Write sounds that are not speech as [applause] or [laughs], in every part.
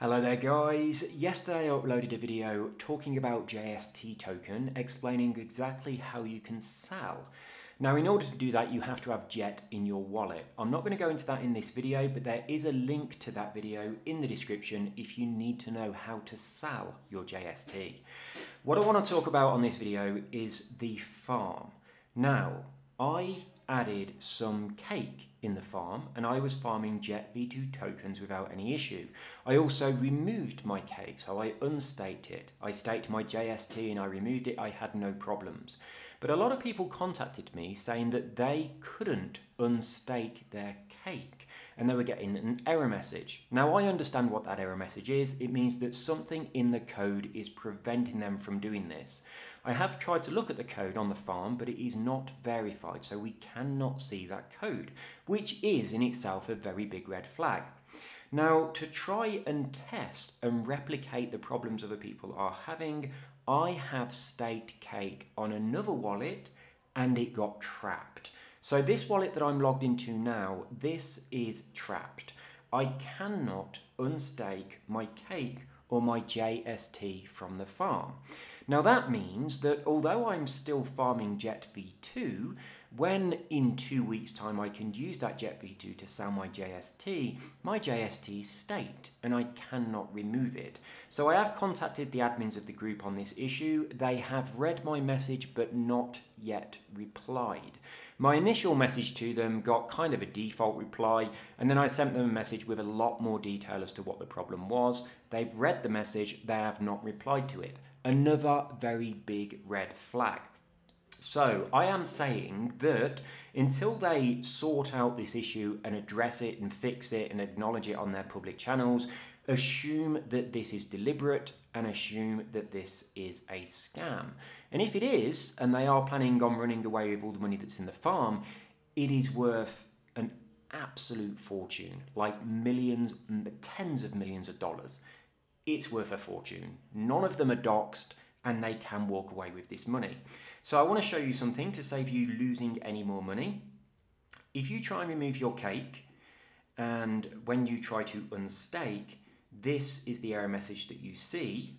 Hello there guys, yesterday I uploaded a video talking about JST token explaining exactly how you can sell. Now in order to do that you have to have JET in your wallet. I'm not going to go into that in this video but there is a link to that video in the description if you need to know how to sell your JST. What I want to talk about on this video is the farm. Now I added some cake in the farm and I was farming Jet V2 tokens without any issue. I also removed my cake, so I unstaked it. I staked my JST and I removed it, I had no problems. But a lot of people contacted me saying that they couldn't unstake their cake and they were getting an error message. Now I understand what that error message is. It means that something in the code is preventing them from doing this. I have tried to look at the code on the farm, but it is not verified, so we cannot see that code, which is in itself a very big red flag. Now, to try and test and replicate the problems other people are having, I have staked cake on another wallet and it got trapped. So this wallet that I'm logged into now, this is trapped. I cannot unstake my cake or my JST from the farm. Now that means that although I'm still farming Jet V2, when in two weeks time I can use that Jet V2 to sell my JST, my JST state and I cannot remove it. So I have contacted the admins of the group on this issue. They have read my message but not yet replied. My initial message to them got kind of a default reply and then I sent them a message with a lot more detail as to what the problem was. They've read the message, they have not replied to it. Another very big red flag. So I am saying that until they sort out this issue and address it and fix it and acknowledge it on their public channels, assume that this is deliberate and assume that this is a scam. And if it is, and they are planning on running away with all the money that's in the farm, it is worth an absolute fortune, like millions, tens of millions of dollars. It's worth a fortune. None of them are doxed and they can walk away with this money. So I want to show you something to save you losing any more money. If you try and remove your cake and when you try to unstake, this is the error message that you see.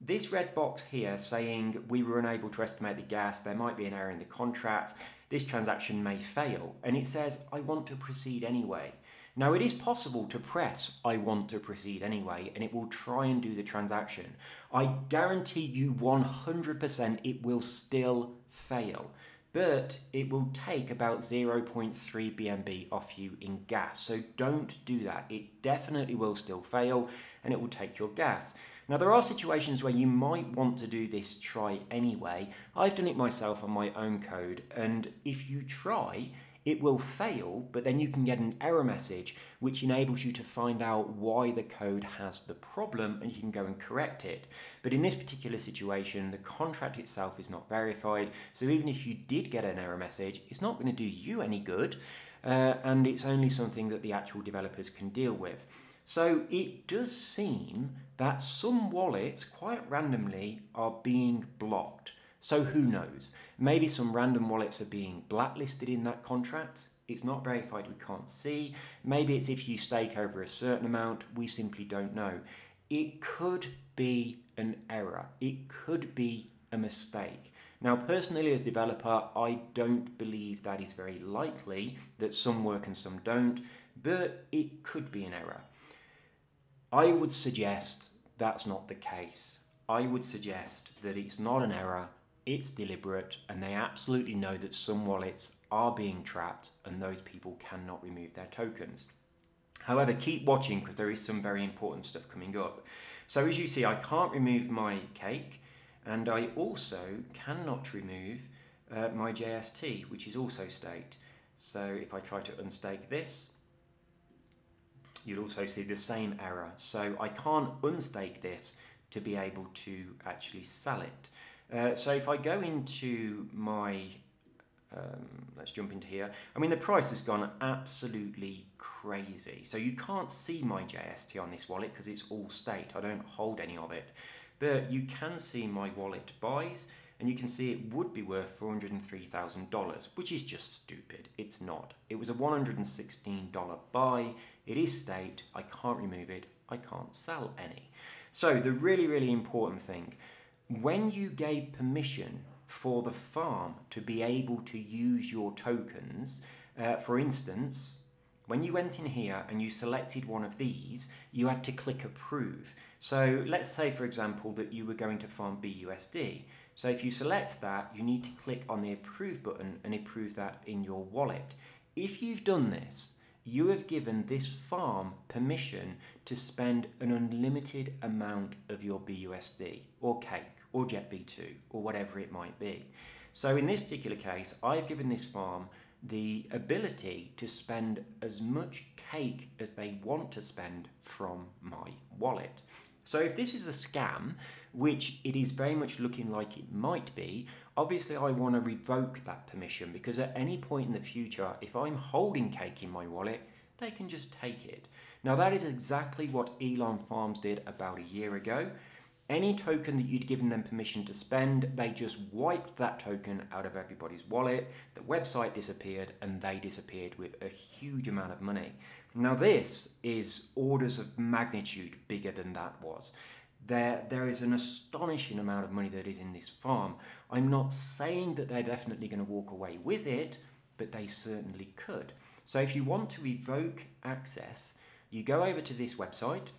This red box here saying we were unable to estimate the gas, there might be an error in the contract, this transaction may fail. And it says, I want to proceed anyway. Now it is possible to press I want to proceed anyway and it will try and do the transaction. I guarantee you 100% it will still fail but it will take about 0.3 BNB off you in gas. So don't do that. It definitely will still fail and it will take your gas. Now there are situations where you might want to do this try anyway. I've done it myself on my own code and if you try, it will fail, but then you can get an error message which enables you to find out why the code has the problem and you can go and correct it. But in this particular situation, the contract itself is not verified, so even if you did get an error message, it's not going to do you any good, uh, and it's only something that the actual developers can deal with. So it does seem that some wallets, quite randomly, are being blocked. So who knows? Maybe some random wallets are being blacklisted in that contract. It's not verified, we can't see. Maybe it's if you stake over a certain amount, we simply don't know. It could be an error. It could be a mistake. Now, personally, as developer, I don't believe that is very likely that some work and some don't, but it could be an error. I would suggest that's not the case. I would suggest that it's not an error it's deliberate and they absolutely know that some wallets are being trapped and those people cannot remove their tokens. However, keep watching because there is some very important stuff coming up. So as you see, I can't remove my cake and I also cannot remove uh, my JST, which is also staked. So if I try to unstake this, you'll also see the same error. So I can't unstake this to be able to actually sell it. Uh, so if I go into my, um, let's jump into here. I mean, the price has gone absolutely crazy. So you can't see my JST on this wallet because it's all state. I don't hold any of it. But you can see my wallet buys and you can see it would be worth $403,000, which is just stupid. It's not. It was a $116 buy. It is state, I can't remove it, I can't sell any. So the really, really important thing, when you gave permission for the farm to be able to use your tokens, uh, for instance, when you went in here and you selected one of these, you had to click approve. So let's say, for example, that you were going to farm BUSD. So if you select that, you need to click on the approve button and approve that in your wallet. If you've done this, you have given this farm permission to spend an unlimited amount of your BUSD or cake or Jet V2 or whatever it might be. So in this particular case, I've given this farm the ability to spend as much cake as they want to spend from my wallet. So if this is a scam, which it is very much looking like it might be, obviously I want to revoke that permission because at any point in the future, if I'm holding cake in my wallet, they can just take it. Now that is exactly what Elon Farms did about a year ago. Any token that you'd given them permission to spend, they just wiped that token out of everybody's wallet, the website disappeared, and they disappeared with a huge amount of money. Now, this is orders of magnitude bigger than that was. There, there is an astonishing amount of money that is in this farm. I'm not saying that they're definitely going to walk away with it, but they certainly could. So if you want to revoke access, you go over to this website,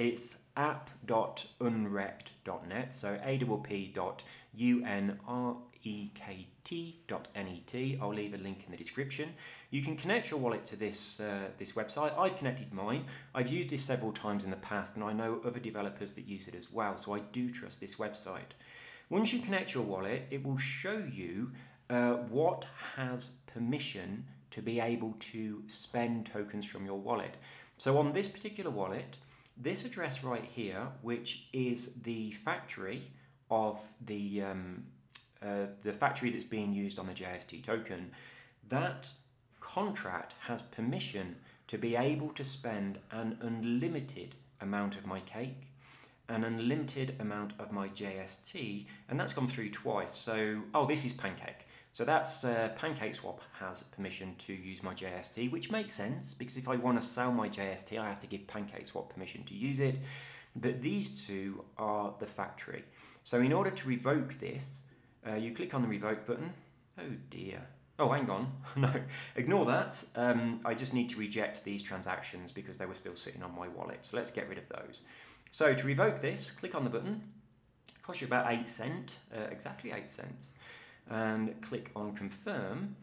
it's app.unrekt.net, so app.unrekt.net. I'll leave a link in the description. You can connect your wallet to this, uh, this website. I've connected mine. I've used this several times in the past, and I know other developers that use it as well, so I do trust this website. Once you connect your wallet, it will show you uh, what has permission to be able to spend tokens from your wallet. So on this particular wallet, this address right here, which is the factory of the um, uh, the factory that's being used on the JST token, that contract has permission to be able to spend an unlimited amount of my cake, an unlimited amount of my JST, and that's gone through twice. So, oh, this is Pancake. So that's uh, PancakeSwap has permission to use my JST, which makes sense because if I want to sell my JST, I have to give PancakeSwap permission to use it. But these two are the factory. So in order to revoke this, uh, you click on the revoke button. Oh dear. Oh, hang on. [laughs] no, ignore that. Um, I just need to reject these transactions because they were still sitting on my wallet. So let's get rid of those. So to revoke this, click on the button. Costs you about 8 cents, uh, exactly 8 cents and click on confirm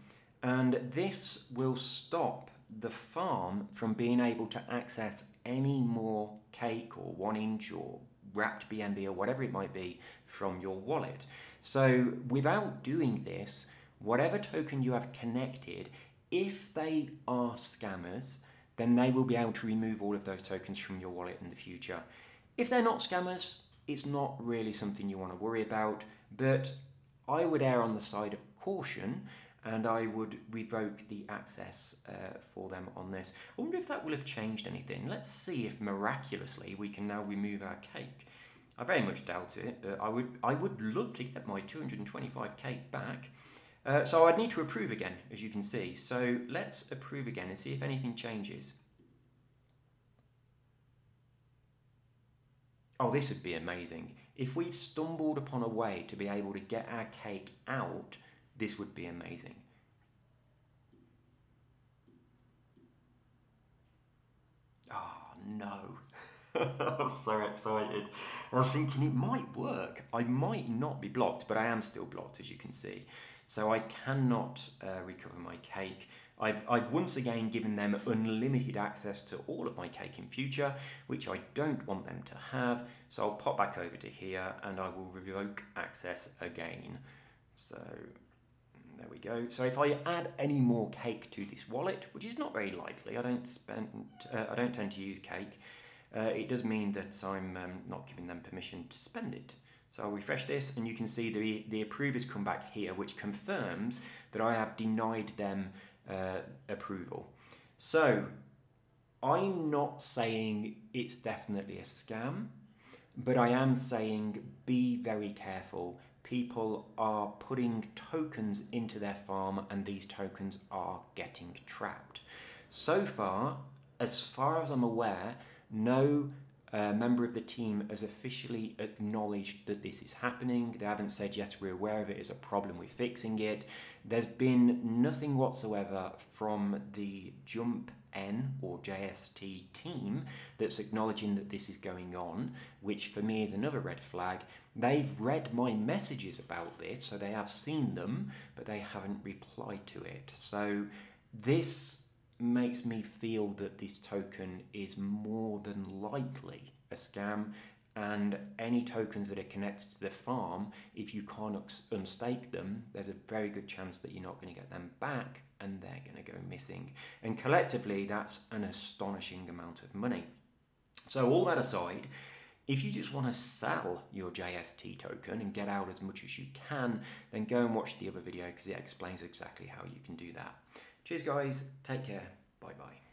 and this will stop the farm from being able to access any more cake or one inch or wrapped BNB or whatever it might be from your wallet. So without doing this, whatever token you have connected, if they are scammers, then they will be able to remove all of those tokens from your wallet in the future. If they're not scammers, it's not really something you want to worry about, but I would err on the side of caution and I would revoke the access uh, for them on this. I wonder if that will have changed anything. Let's see if miraculously we can now remove our cake. I very much doubt it, but I would I would love to get my 225 cake back. Uh, so I'd need to approve again, as you can see. So let's approve again and see if anything changes. Oh, this would be amazing. If we've stumbled upon a way to be able to get our cake out, this would be amazing. Oh, no. [laughs] I'm so excited. I was thinking it might work. I might not be blocked, but I am still blocked, as you can see. So I cannot uh, recover my cake. I've, I've once again given them unlimited access to all of my cake in future, which I don't want them to have. So I'll pop back over to here and I will revoke access again. So there we go. So if I add any more cake to this wallet, which is not very likely, I don't spend, uh, I don't tend to use cake. Uh, it does mean that I'm um, not giving them permission to spend it. So I'll refresh this and you can see the, the approve has come back here, which confirms that I have denied them uh, approval. So I'm not saying it's definitely a scam, but I am saying be very careful. People are putting tokens into their farm and these tokens are getting trapped. So far, as far as I'm aware, no uh, member of the team has officially acknowledged that this is happening. They haven't said, yes, we're aware of it, it's a problem, we're fixing it. There's been nothing whatsoever from the Jump N or JST team that's acknowledging that this is going on, which for me is another red flag. They've read my messages about this, so they have seen them, but they haven't replied to it. So this makes me feel that this token is more than likely a scam and any tokens that are connected to the farm, if you can't unstake them, there's a very good chance that you're not going to get them back and they're going to go missing. And collectively, that's an astonishing amount of money. So, all that aside, if you just want to sell your JST token and get out as much as you can, then go and watch the other video because it explains exactly how you can do that. Cheers, guys. Take care. Bye bye.